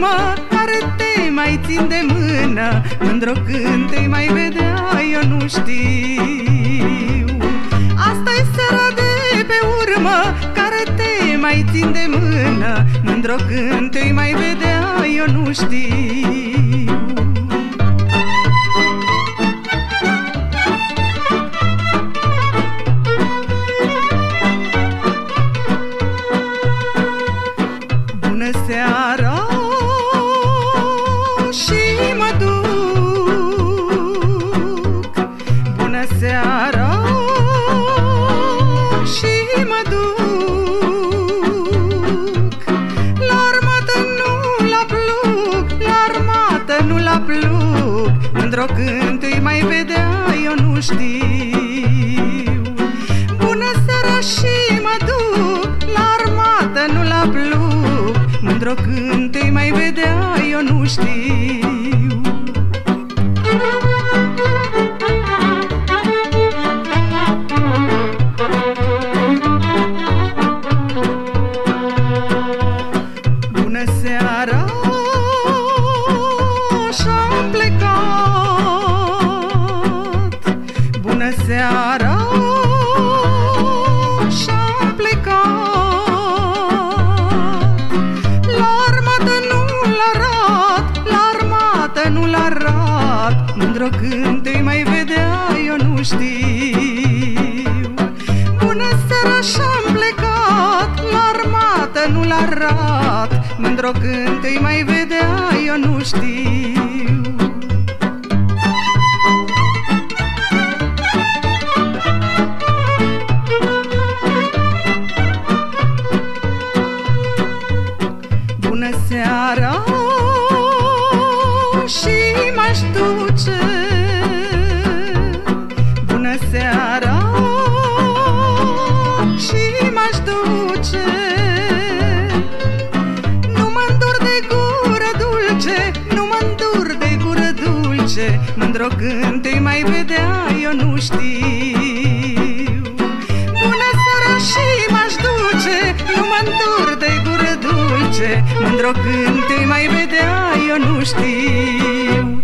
mama Care mai țin de mână. Mândro când te mai vedea Eu nu știu. Asta e seara de pe urmă Care te mai țin de mână. Mândro când te mai vedea Eu nu știu. Mândro când îi mai vedea eu nu știu. Bună seara și mă duc La armată nu la plug Mândro când îi mai vedea eu nu știu arat Mândro când te mai vedea eu nu știu. Bună seara și-am plecat La armată nu-l arat Mândro când te mai vedea eu nu știu. Bună seara și m-aș duce Mândro când te mai vedea eu nu știu. Bună seara și m-aș duce Nu mă îndur de gură dulce. Mândro când te mai vedea eu nu știu